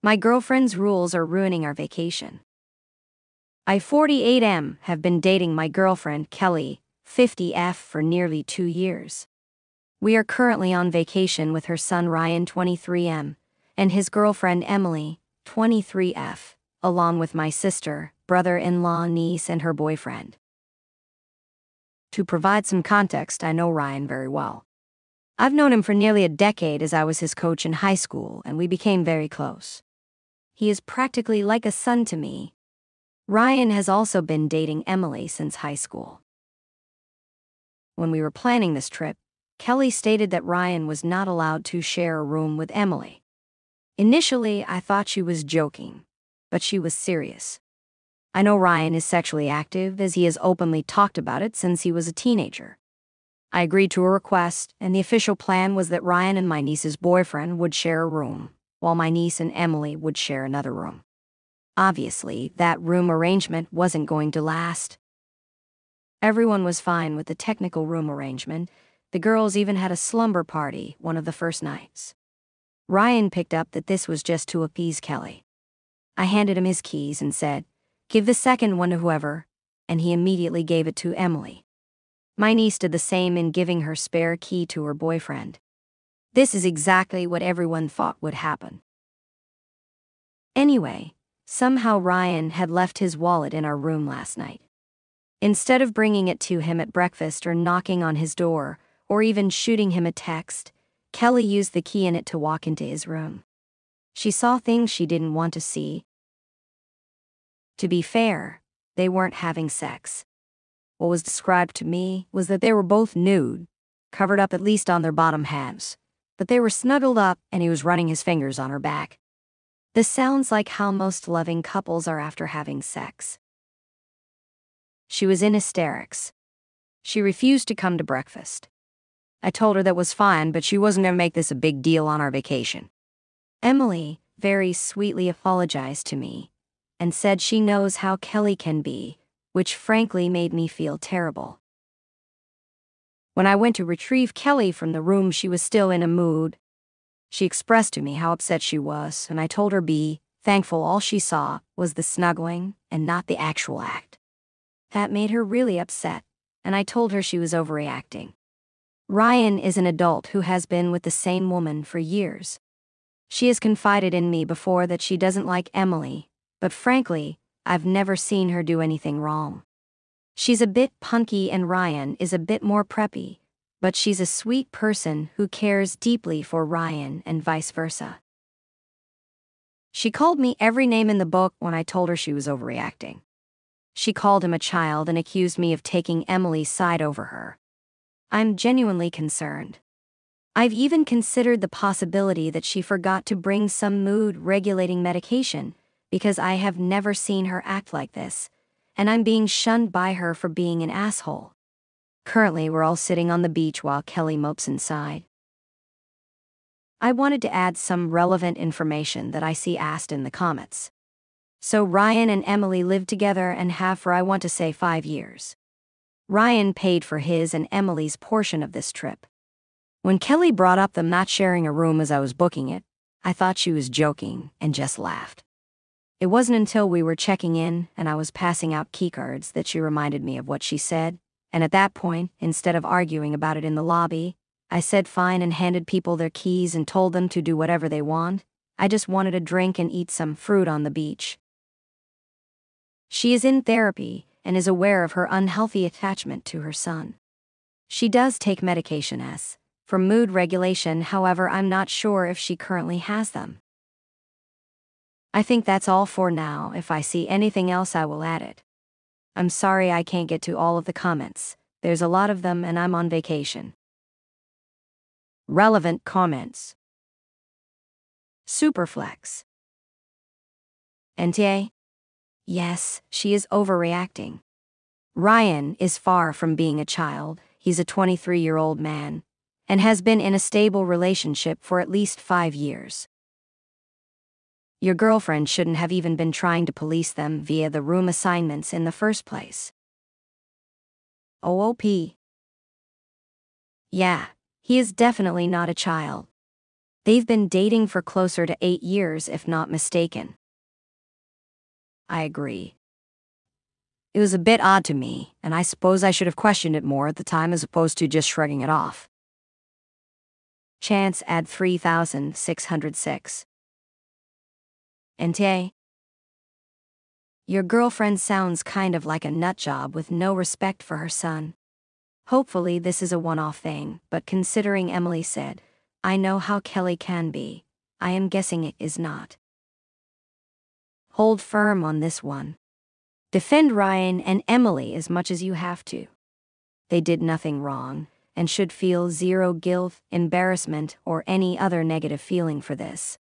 My girlfriend's rules are ruining our vacation. I 48M have been dating my girlfriend Kelly, 50F for nearly 2 years. We are currently on vacation with her son Ryan 23M and his girlfriend Emily 23F, along with my sister, brother-in-law, niece and her boyfriend. To provide some context, I know Ryan very well. I've known him for nearly a decade as I was his coach in high school, and we became very close. He is practically like a son to me. Ryan has also been dating Emily since high school. When we were planning this trip, Kelly stated that Ryan was not allowed to share a room with Emily. Initially, I thought she was joking, but she was serious. I know Ryan is sexually active as he has openly talked about it since he was a teenager. I agreed to a request, and the official plan was that Ryan and my niece's boyfriend would share a room, while my niece and Emily would share another room. Obviously, that room arrangement wasn't going to last. Everyone was fine with the technical room arrangement. The girls even had a slumber party one of the first nights. Ryan picked up that this was just to appease Kelly. I handed him his keys and said, Give the second one to whoever, and he immediately gave it to Emily. My niece did the same in giving her spare key to her boyfriend. This is exactly what everyone thought would happen. Anyway, somehow Ryan had left his wallet in our room last night. Instead of bringing it to him at breakfast or knocking on his door, or even shooting him a text, Kelly used the key in it to walk into his room. She saw things she didn't want to see. To be fair, they weren't having sex. What was described to me was that they were both nude, covered up at least on their bottom halves, but they were snuggled up and he was running his fingers on her back. This sounds like how most loving couples are after having sex. She was in hysterics. She refused to come to breakfast. I told her that was fine, but she wasn't going to make this a big deal on our vacation. Emily very sweetly apologized to me and said she knows how Kelly can be which frankly made me feel terrible. When I went to retrieve Kelly from the room, she was still in a mood. She expressed to me how upset she was, and I told her be thankful all she saw was the snuggling and not the actual act. That made her really upset, and I told her she was overreacting. Ryan is an adult who has been with the same woman for years. She has confided in me before that she doesn't like Emily, but frankly, I've never seen her do anything wrong. She's a bit punky and Ryan is a bit more preppy, but she's a sweet person who cares deeply for Ryan and vice versa. She called me every name in the book when I told her she was overreacting. She called him a child and accused me of taking Emily's side over her. I'm genuinely concerned. I've even considered the possibility that she forgot to bring some mood regulating medication because I have never seen her act like this, and I'm being shunned by her for being an asshole. Currently, we're all sitting on the beach while Kelly mopes inside. I wanted to add some relevant information that I see asked in the comments. So Ryan and Emily lived together and have for I want to say five years. Ryan paid for his and Emily's portion of this trip. When Kelly brought up them not sharing a room as I was booking it, I thought she was joking and just laughed. It wasn't until we were checking in and I was passing out keycards that she reminded me of what she said, and at that point, instead of arguing about it in the lobby, I said fine and handed people their keys and told them to do whatever they want. I just wanted a drink and eat some fruit on the beach. She is in therapy and is aware of her unhealthy attachment to her son. She does take medication S. For mood regulation, however, I'm not sure if she currently has them. I think that's all for now. If I see anything else, I will add it. I'm sorry I can't get to all of the comments. There's a lot of them and I'm on vacation. Relevant comments. Superflex. NTA? Yes, she is overreacting. Ryan is far from being a child, he's a 23 year old man, and has been in a stable relationship for at least five years. Your girlfriend shouldn't have even been trying to police them via the room assignments in the first place. OOP. Yeah, he is definitely not a child. They've been dating for closer to eight years, if not mistaken. I agree. It was a bit odd to me, and I suppose I should have questioned it more at the time as opposed to just shrugging it off. Chance add 3606. NTA. Your girlfriend sounds kind of like a nutjob with no respect for her son. Hopefully, this is a one off thing, but considering Emily said, I know how Kelly can be, I am guessing it is not. Hold firm on this one. Defend Ryan and Emily as much as you have to. They did nothing wrong and should feel zero guilt, embarrassment, or any other negative feeling for this.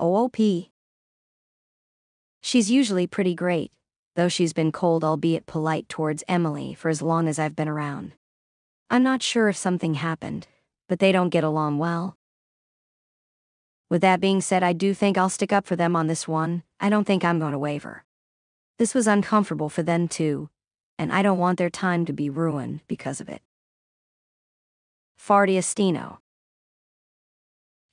OOP. She's usually pretty great, though she's been cold, albeit polite, towards Emily for as long as I've been around. I'm not sure if something happened, but they don't get along well. With that being said, I do think I'll stick up for them on this one. I don't think I'm going to waver. This was uncomfortable for them too, and I don't want their time to be ruined because of it. Fardiastino.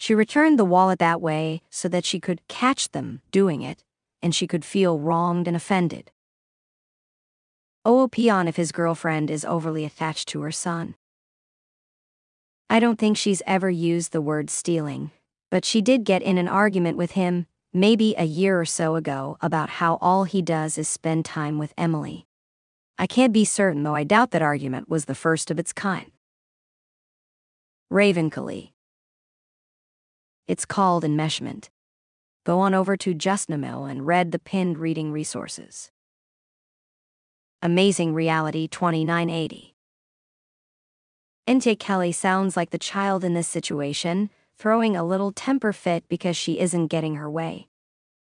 She returned the wallet that way so that she could catch them doing it, and she could feel wronged and offended. Oh, OOP on if his girlfriend is overly attached to her son. I don't think she's ever used the word stealing, but she did get in an argument with him, maybe a year or so ago, about how all he does is spend time with Emily. I can't be certain, though I doubt that argument was the first of its kind. Ravencally. It's called enmeshment. Go on over to JUSTNOMIL and read the pinned reading resources. Amazing Reality 2980. Ente Kelly sounds like the child in this situation, throwing a little temper fit because she isn't getting her way.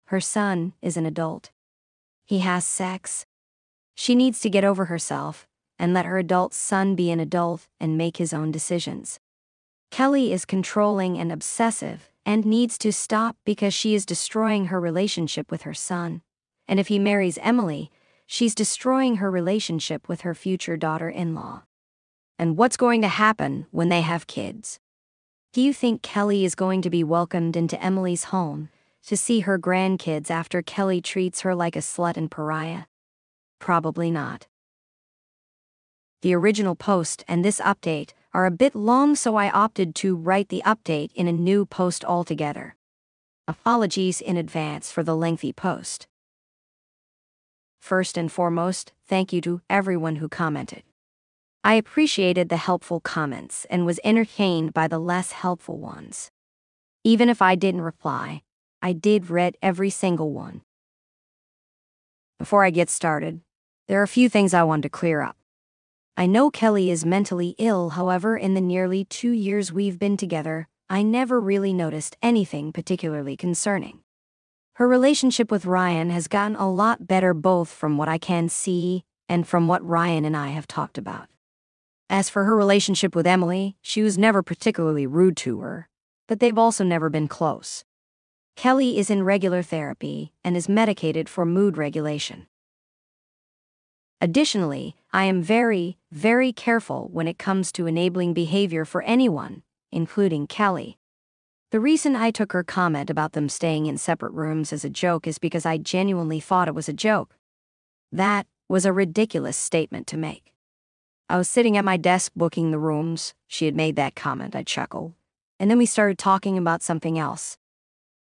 Her son is an adult. He has sex, she needs to get over herself and let her adult son be an adult and make his own decisions. Kelly is controlling and obsessive and needs to stop because she is destroying her relationship with her son. And if he marries Emily, she's destroying her relationship with her future daughter in law. And what's going to happen when they have kids? Do you think Kelly is going to be welcomed into Emily's home to see her grandkids after Kelly treats her like a slut and pariah? Probably not. The original post and this update are a bit long, so I opted to write the update in a new post altogether. Apologies in advance for the lengthy post. First and foremost, thank you to everyone who commented. I appreciated the helpful comments and was entertained by the less helpful ones. Even if I didn't reply, I did read every single one. Before I get started, there are a few things I want to clear up. I know Kelly is mentally ill, however, in the nearly two years we've been together, I never really noticed anything particularly concerning. Her relationship with Ryan has gotten a lot better both from what I can see and from what Ryan and I have talked about. As for her relationship with Emily, she was never particularly rude to her, but they've also never been close. Kelly is in regular therapy and is medicated for mood regulation. Additionally, I am very, very careful when it comes to enabling behavior for anyone, including Kelly. The reason I took her comment about them staying in separate rooms as a joke is because I genuinely thought it was a joke. That was a ridiculous statement to make. I was sitting at my desk booking the rooms. She had made that comment, I chuckled. And then we started talking about something else.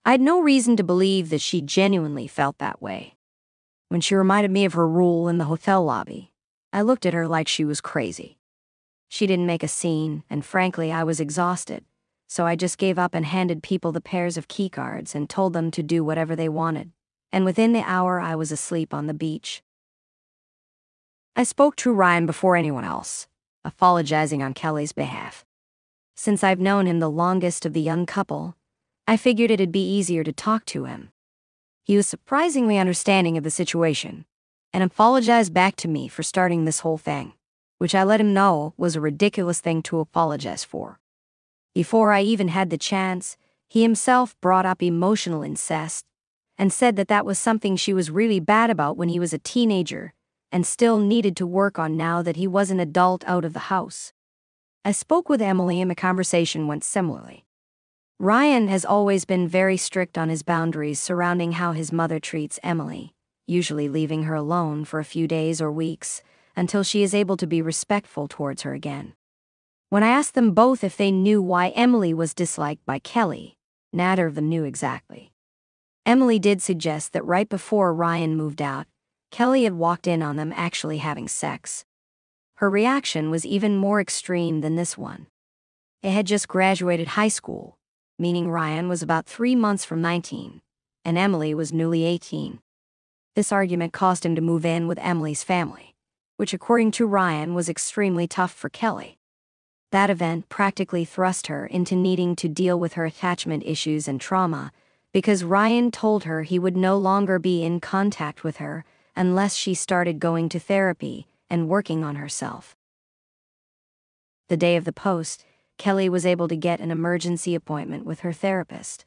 I had no reason to believe that she genuinely felt that way when she reminded me of her rule in the hotel lobby. I looked at her like she was crazy. She didn't make a scene, and frankly, I was exhausted, so I just gave up and handed people the pairs of keycards and told them to do whatever they wanted. And within the hour, I was asleep on the beach. I spoke to Ryan before anyone else, apologizing on Kelly's behalf. Since I've known him the longest of the young couple, I figured it'd be easier to talk to him he was surprisingly understanding of the situation and apologized back to me for starting this whole thing, which I let him know was a ridiculous thing to apologize for. Before I even had the chance, he himself brought up emotional incest and said that that was something she was really bad about when he was a teenager and still needed to work on now that he was an adult out of the house. I spoke with Emily and the conversation went similarly. Ryan has always been very strict on his boundaries surrounding how his mother treats Emily, usually leaving her alone for a few days or weeks until she is able to be respectful towards her again. When I asked them both if they knew why Emily was disliked by Kelly, neither of them knew exactly. Emily did suggest that right before Ryan moved out, Kelly had walked in on them actually having sex. Her reaction was even more extreme than this one. It had just graduated high school, meaning Ryan was about three months from 19, and Emily was newly 18. This argument caused him to move in with Emily's family, which, according to Ryan, was extremely tough for Kelly. That event practically thrust her into needing to deal with her attachment issues and trauma because Ryan told her he would no longer be in contact with her unless she started going to therapy and working on herself. The day of the post, Kelly was able to get an emergency appointment with her therapist.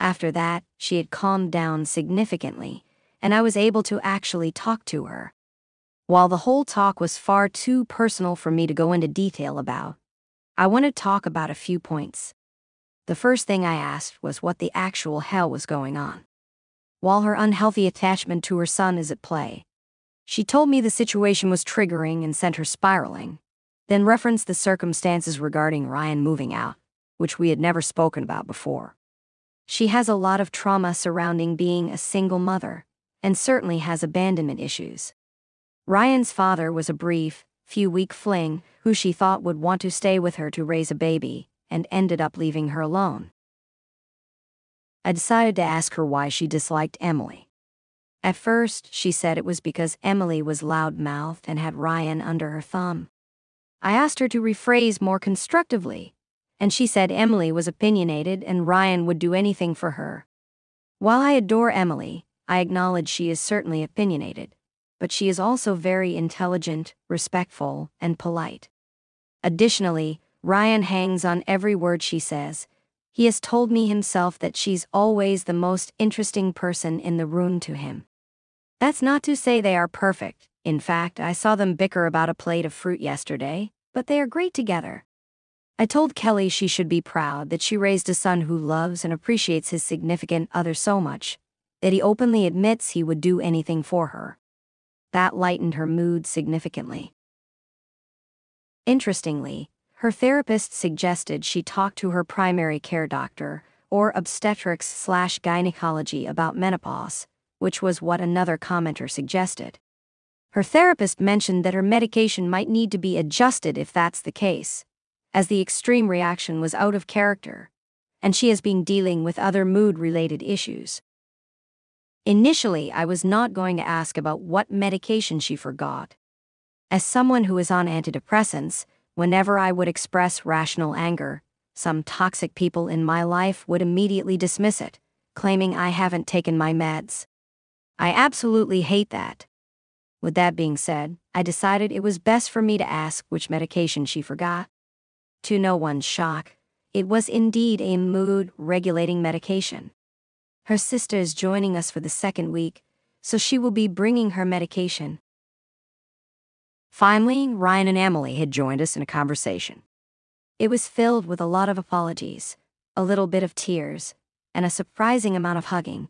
After that, she had calmed down significantly, and I was able to actually talk to her. While the whole talk was far too personal for me to go into detail about, I want to talk about a few points. The first thing I asked was what the actual hell was going on. While her unhealthy attachment to her son is at play, she told me the situation was triggering and sent her spiraling, then referenced the circumstances regarding Ryan moving out, which we had never spoken about before. She has a lot of trauma surrounding being a single mother, and certainly has abandonment issues. Ryan's father was a brief, few week fling who she thought would want to stay with her to raise a baby, and ended up leaving her alone. I decided to ask her why she disliked Emily. At first, she said it was because Emily was loud mouthed and had Ryan under her thumb. I asked her to rephrase more constructively, and she said Emily was opinionated and Ryan would do anything for her. While I adore Emily, I acknowledge she is certainly opinionated, but she is also very intelligent, respectful, and polite. Additionally, Ryan hangs on every word she says. He has told me himself that she's always the most interesting person in the room to him. That's not to say they are perfect. In fact, I saw them bicker about a plate of fruit yesterday, but they are great together. I told Kelly she should be proud that she raised a son who loves and appreciates his significant other so much that he openly admits he would do anything for her. That lightened her mood significantly. Interestingly, her therapist suggested she talk to her primary care doctor, or obstetrics slash gynecology about menopause, which was what another commenter suggested. Her therapist mentioned that her medication might need to be adjusted if that's the case, as the extreme reaction was out of character, and she has been dealing with other mood related issues. Initially, I was not going to ask about what medication she forgot. As someone who is on antidepressants, Whenever I would express rational anger, some toxic people in my life would immediately dismiss it, claiming I haven't taken my meds. I absolutely hate that. With that being said, I decided it was best for me to ask which medication she forgot. To no one's shock, it was indeed a mood regulating medication. Her sister is joining us for the second week, so she will be bringing her medication. Finally, Ryan and Emily had joined us in a conversation. It was filled with a lot of apologies, a little bit of tears, and a surprising amount of hugging.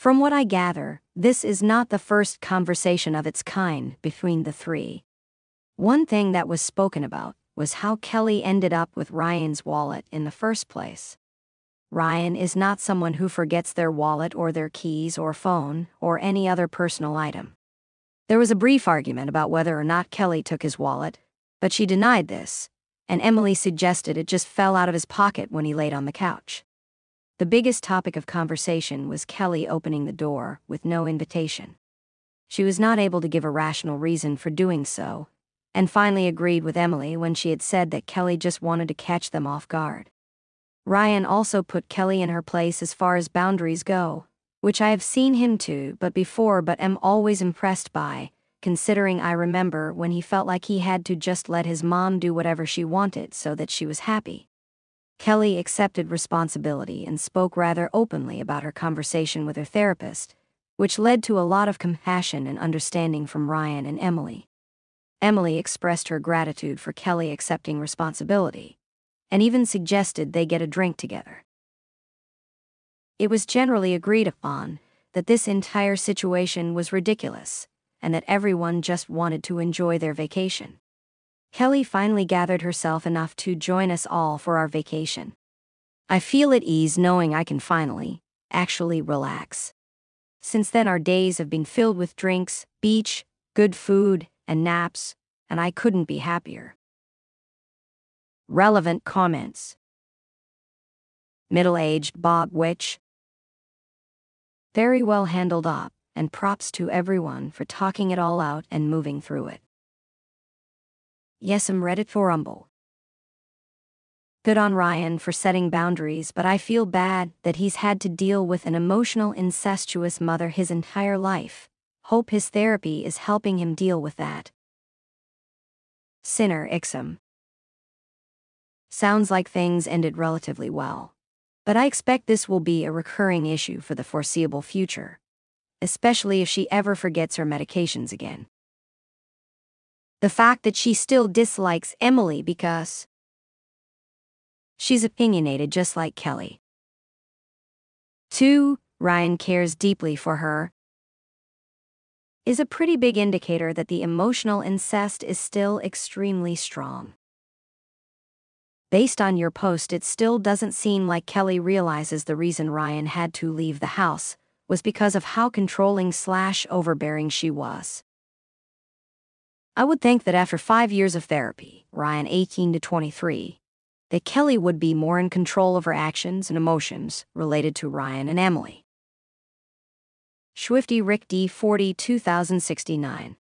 From what I gather, this is not the first conversation of its kind between the three. One thing that was spoken about was how Kelly ended up with Ryan's wallet in the first place. Ryan is not someone who forgets their wallet or their keys or phone or any other personal item. There was a brief argument about whether or not Kelly took his wallet, but she denied this, and Emily suggested it just fell out of his pocket when he laid on the couch. The biggest topic of conversation was Kelly opening the door with no invitation. She was not able to give a rational reason for doing so, and finally agreed with Emily when she had said that Kelly just wanted to catch them off guard. Ryan also put Kelly in her place as far as boundaries go, which I have seen him to but before but am always impressed by, considering I remember when he felt like he had to just let his mom do whatever she wanted so that she was happy. Kelly accepted responsibility and spoke rather openly about her conversation with her therapist, which led to a lot of compassion and understanding from Ryan and Emily. Emily expressed her gratitude for Kelly accepting responsibility. and even suggested they get a drink together. It was generally agreed upon that this entire situation was ridiculous and that everyone just wanted to enjoy their vacation. Kelly finally gathered herself enough to join us all for our vacation. I feel at ease knowing I can finally, actually relax. Since then, our days have been filled with drinks, beach, good food, and naps, and I couldn't be happier. Relevant comments Middle aged Bob Witch. Very well handled up, and props to everyone for talking it all out and moving through it. Yes, I'm Reddit for Rumble. Good on Ryan for setting boundaries, but I feel bad that he's had to deal with an emotional, incestuous mother his entire life. Hope his therapy is helping him deal with that. Sinner Ixum. Sounds like things ended relatively well. But I expect this will be a recurring issue for the foreseeable future, especially if she ever forgets her medications again. The fact that she still dislikes Emily because She's opinionated just like Kelly. 2. Ryan cares deeply for her. Is a pretty big indicator that the emotional incest is still extremely strong. Based on your post, it still doesn't seem like Kelly realizes the reason Ryan had to leave the house was because of how controlling slash overbearing she was. I would think that after five years of therapy, Ryan 18 to 23, that Kelly would be more in control of her actions and emotions related to Ryan and Emily. Swifty Rick D. 40 2069.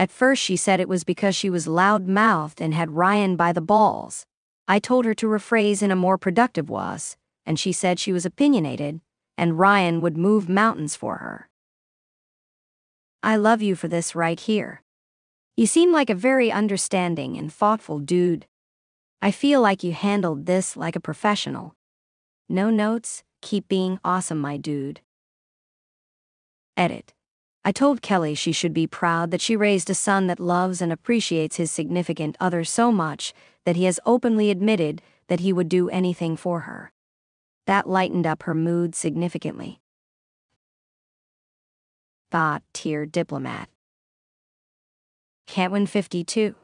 At first, she said it was because she was loud mouthed and had Ryan by the balls. I told her to rephrase in a more productive was, and she said she was opinionated, and Ryan would move mountains for her. I love you for this right here. You seem like a very understanding and thoughtful dude. I feel like you handled this like a professional. No notes, keep being awesome, my dude. Edit. I told Kelly she should be proud that she raised a son that loves and appreciates his significant other so much that he has openly admitted that he would do anything for her. That lightened up her mood significantly. Thought tier diplomat. Catwin 52.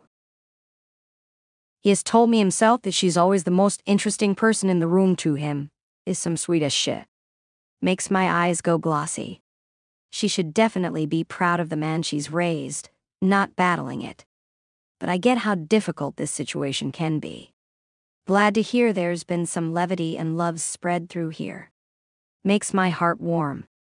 He has told me himself that she's always the most interesting person in the room to him. Is some sweet as shit. Makes my eyes go glossy. She should definitely be proud of the man she's raised, not battling it. But I get how difficult this situation can be. Glad to hear there's been some levity and love spread through here. Makes my heart warm.